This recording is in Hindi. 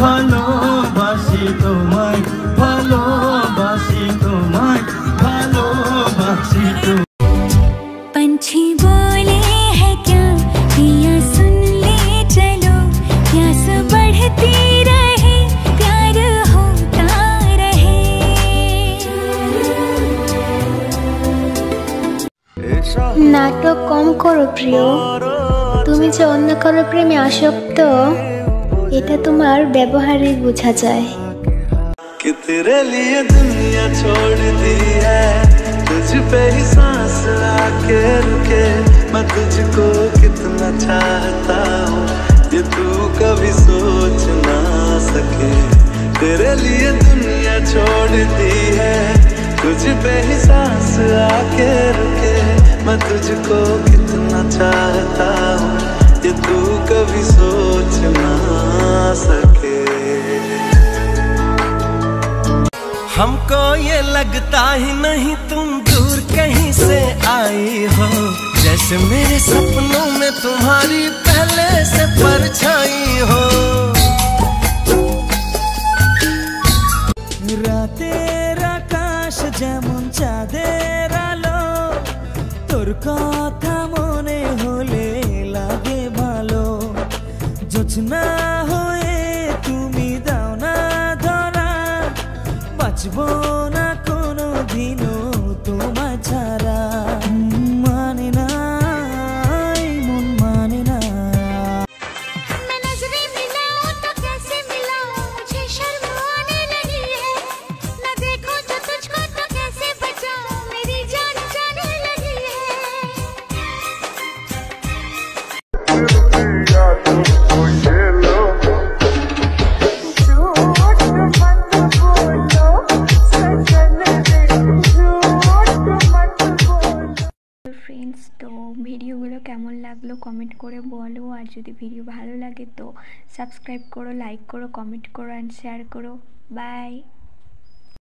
ভালোবাসি তোমায় ভালোবাসি তোমায় ভালোবাসি তোমায় पंछी बोले है क्या पिया सुन ले चलो प्यास बढ़ती रहे प्यार होता रहे নাটক কম করো প্রিয় তুমি যে অন্য কারো প্রেমে আসক্ত এটা তোমার ব্যবহারে বোঝা যায় कि तेरे लिए दुनिया छोड़ दी है तुझ पे ही सांस आके रुके मैं तुझको कितना चाहता हूँ ये तू कभी सोच ना सके तेरे लिए दुनिया छोड़ दी है तुझ पे ही सांस आके रुके मैं तुझको कितना चाहता हूँ हमको ये लगता ही नहीं तुम दूर कहीं से आई हो जैसे मेरे सपनों में तुम्हारी पहले से परछाई हो রাতের আকাশ যেমন চাঁদের আলো তোর কথা মনে হলে লাগে ভালো জোছনা বাঁচবো ফ্রেন্ডস তো ভিডিওগুলো কেমন লাগল কমেন্ট করে বলো। আর যদি ভিডিও ভালো লাগে তো সাবস্ক্রাইব করো লাইক করো কমেন্ট করো অ্যান্ড শেয়ার করো। বাই